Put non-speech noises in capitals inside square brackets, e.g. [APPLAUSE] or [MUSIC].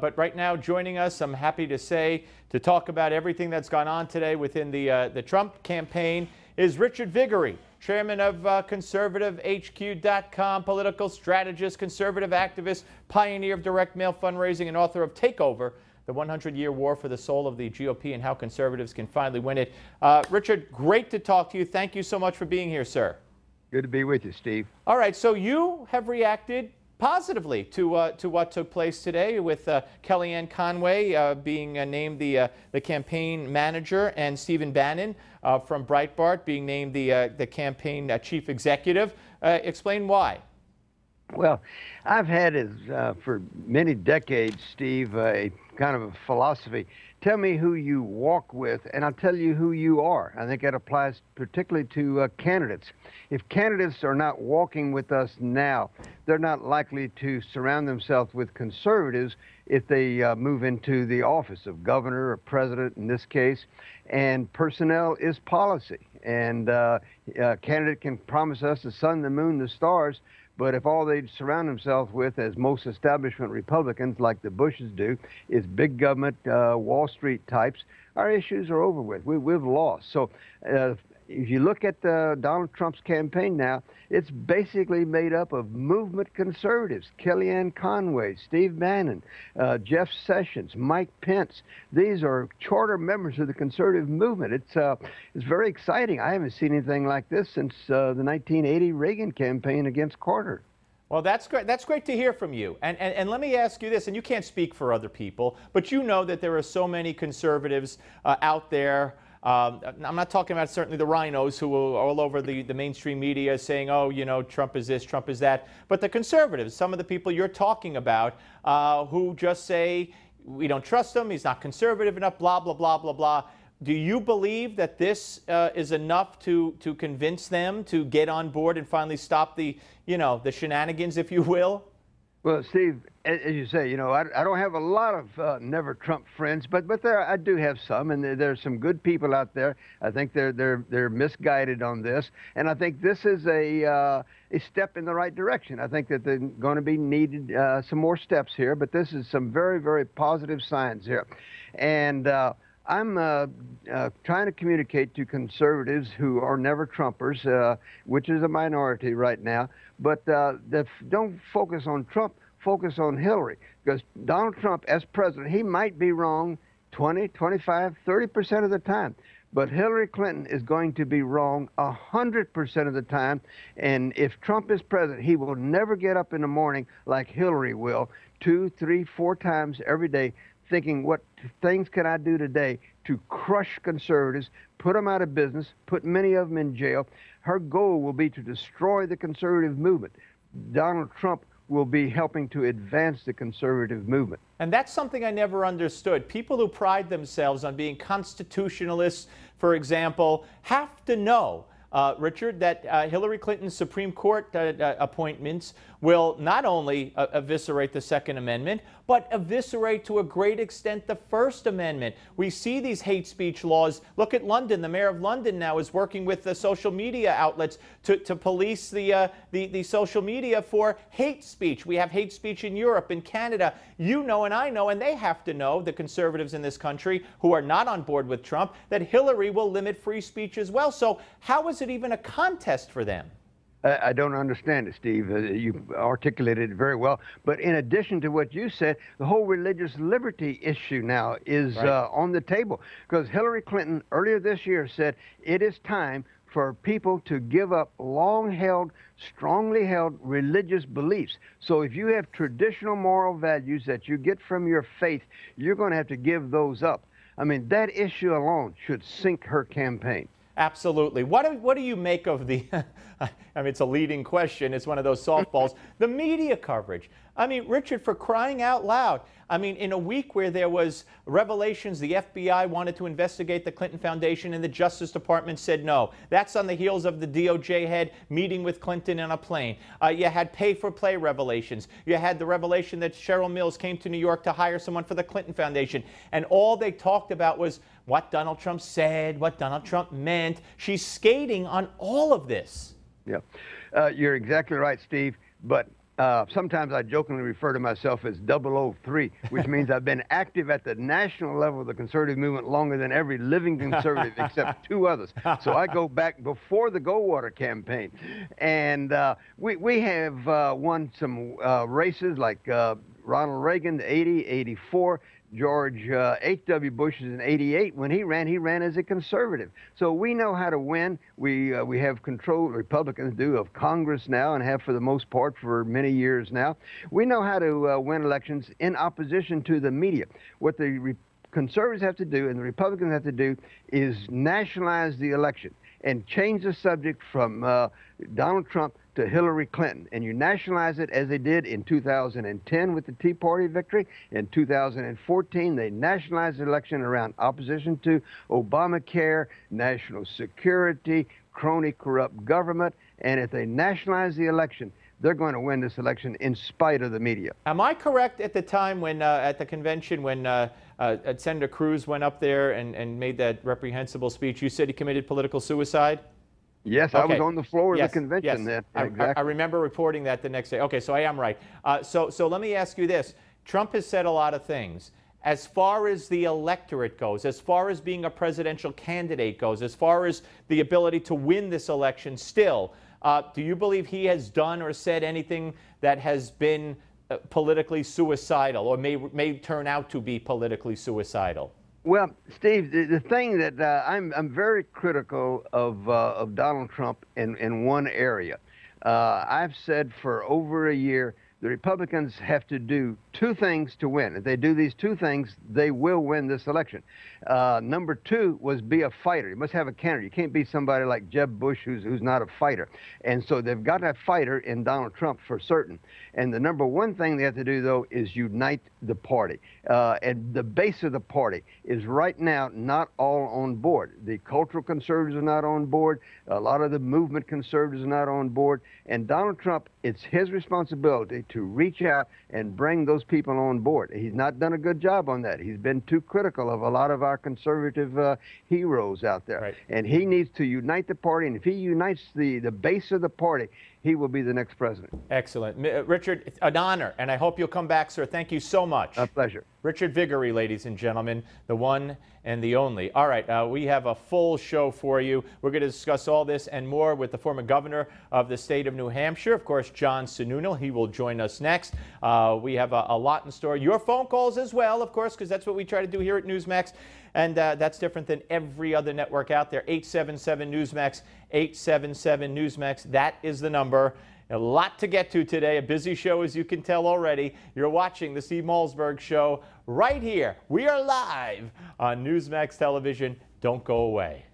But right now, joining us, I'm happy to say, to talk about everything that's gone on today within the, uh, the Trump campaign is Richard Viguerie, chairman of uh, conservativehq.com, political strategist, conservative activist, pioneer of direct mail fundraising, and author of Takeover, the 100 year war for the soul of the GOP and how conservatives can finally win it. Uh, Richard, great to talk to you. Thank you so much for being here, sir. Good to be with you, Steve. All right, so you have reacted positively to uh, to what took place today with uh, Kellyanne Conway uh, being uh, named the uh, the campaign manager and Stephen Bannon uh, from Breitbart being named the the campaign chief executive. explain why. Well, I've had as for many decades, Steve, a kind of a philosophy. Tell me who you walk with, and I'll tell you who you are. I think that applies particularly to uh, candidates. If candidates are not walking with us now, they're not likely to surround themselves with conservatives if they uh, move into the office of governor or president in this case. And personnel is policy. And uh, a candidate can promise us the sun, the moon, the stars, but if all they surround themselves with, as most establishment Republicans like the Bushes do, is big government, uh, Wall Street types, our issues are over with. We, we've lost. So uh, if you look at uh, Donald Trump's campaign now, it's basically made up of movement conservatives Kellyanne Conway, Steve Bannon, uh, Jeff Sessions, Mike Pence. These are charter members of the conservative movement. It's, uh, it's very exciting. I haven't seen anything like this since uh, the 1980 Reagan campaign against Carter. Well, that's great. That's great to hear from you. And, and, and let me ask you this, and you can't speak for other people, but you know that there are so many conservatives uh, out there um, I'm not talking about certainly the RINOs who are all over the, the mainstream media saying, oh, you know, Trump is this, Trump is that. But the conservatives, some of the people you're talking about, uh, who just say, we don't trust him, he's not conservative enough, blah, blah, blah, blah, blah. Do you believe that this uh, is enough to, to convince them to get on board and finally stop the, you know, the shenanigans, if you will? Well, Steve, as you say, you know, I, I don't have a lot of uh, never Trump friends, but but there I do have some, and there, there's some good people out there. I think they're they're they're misguided on this, and I think this is a uh, a step in the right direction. I think that they're going to be needed uh, some more steps here, but this is some very very positive signs here, and. I'm uh, uh, trying to communicate to conservatives who are never Trumpers, uh, which is a minority right now, but uh, don't focus on Trump, focus on Hillary. Because Donald Trump, as president, he might be wrong 20, 25, 30% of the time. But Hillary Clinton is going to be wrong 100% of the time. And if Trump is president, he will never get up in the morning like Hillary will, two, three, four times every day, thinking, what things can I do today to crush conservatives, put them out of business, put many of them in jail. Her goal will be to destroy the conservative movement. Donald Trump will be helping to advance the conservative movement. And that's something I never understood. People who pride themselves on being constitutionalists, for example, have to know uh, Richard, that uh, Hillary Clinton's Supreme Court uh, uh appointments will not only uh, eviscerate the Second Amendment, but eviscerate to a great extent the First Amendment. We see these hate speech laws. Look at London. The mayor of London now is working with the social media outlets to, to police the, uh, the, the social media for hate speech. We have hate speech in Europe, in Canada. You know and I know, and they have to know, the conservatives in this country who are not on board with Trump, that Hillary will limit free speech as well. So how is it even a contest for them? I don't understand it, Steve. Uh, you articulated it very well. But in addition to what you said, the whole religious liberty issue now is right. uh, on the table because Hillary Clinton earlier this year said it is time for people to give up long held, strongly held religious beliefs. So if you have traditional moral values that you get from your faith, you're going to have to give those up. I mean, that issue alone should sink her campaign. Absolutely. What do, what do you make of the, [LAUGHS] I mean, it's a leading question. It's one of those softballs. [LAUGHS] the media coverage. I mean, Richard, for crying out loud. I mean, in a week where there was revelations, the FBI wanted to investigate the Clinton Foundation and the Justice Department said no. That's on the heels of the DOJ head meeting with Clinton on a plane. Uh, you had pay-for-play revelations. You had the revelation that Cheryl Mills came to New York to hire someone for the Clinton Foundation. And all they talked about was what Donald Trump said, what Donald Trump meant. She's skating on all of this. Yeah, uh, you're exactly right, Steve. But uh, sometimes I jokingly refer to myself as 003, which means I've been active at the national level of the conservative movement longer than every living conservative [LAUGHS] except two others. So I go back before the Goldwater campaign. And uh, we, we have uh, won some uh, races like uh, Ronald Reagan, 80, 84. George uh, H.W. Bush is in 88. When he ran, he ran as a conservative. So we know how to win. We, uh, we have control, Republicans do, of Congress now and have for the most part for many years now. We know how to uh, win elections in opposition to the media. What the Re conservatives have to do and the Republicans have to do is nationalize the election and change the subject from uh, Donald Trump to Hillary Clinton. And you nationalize it as they did in 2010 with the Tea Party victory. In 2014, they nationalized the election around opposition to Obamacare, national security, crony corrupt government. And if they nationalize the election, they're going to win this election in spite of the media. Am I correct at the time when, uh, at the convention, when uh, uh, Senator Cruz went up there and, and made that reprehensible speech, you said he committed political suicide? Yes, okay. I was on the floor yes, of the convention yes. then. exactly. I, I, remember reporting that the next day. Okay, so I am right. Uh, so, so let me ask you this. Trump has said a lot of things. As far as the electorate goes, as far as being a presidential candidate goes, as far as the ability to win this election still, uh, do you believe he has done or said anything that has been uh, politically suicidal or may, may turn out to be politically suicidal? Well, Steve, the, the thing that uh, I'm, I'm very critical of, uh, of Donald Trump in, in one area. Uh, I've said for over a year the Republicans have to do two things to win. If they do these two things, they will win this election. Uh, number two was be a fighter. You must have a candidate. You can't be somebody like Jeb Bush who's, who's not a fighter. And so they've got a fighter in Donald Trump for certain. And the number one thing they have to do, though, is unite the party. Uh, and the base of the party is right now not all on board. The cultural conservatives are not on board. A lot of the movement conservatives are not on board. And Donald Trump, it's his responsibility to reach out and bring those people on board. He's not done a good job on that. He's been too critical of a lot of our conservative uh, heroes out there. Right. And he needs to unite the party. And if he unites the, the base of the party, he will be the next president. Excellent. Uh, Richard, an honor, and I hope you'll come back, sir. Thank you so much. A pleasure. Richard Viguerie, ladies and gentlemen, the one and the only. All right, uh, we have a full show for you. We're going to discuss all this and more with the former governor of the state of New Hampshire, of course, John Sununu. He will join us next. Uh, we have a, a, lot in store. Your phone calls as well, of course, because that's what we try to do here at Newsmax. And uh, that's different than every other network out there. 877 Newsmax, 877 Newsmax. That is the number. A lot to get to today, a busy show as you can tell already. You're watching the Steve Malzberg Show right here. We are live on Newsmax Television. Don't go away.